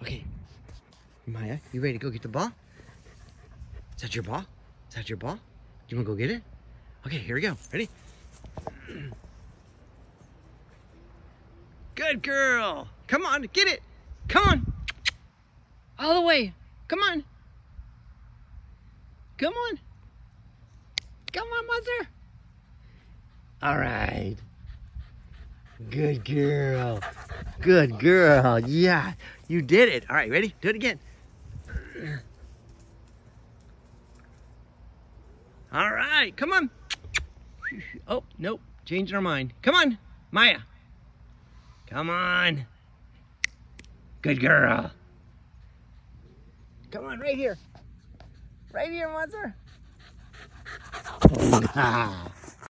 Okay. Maya, you ready to go get the ball? Is that your ball? Is that your ball? Do you want to go get it? Okay, here we go. Ready? Good girl. Come on, get it. Come on. All the way. Come on. Come on. Come on, mother. All right. Good girl. Good girl. Yeah, you did it. All right, ready? Do it again. All right, come on. Oh, nope. Changing our mind. Come on, Maya. Come on. Good girl. Come on, right here. Right here, mother.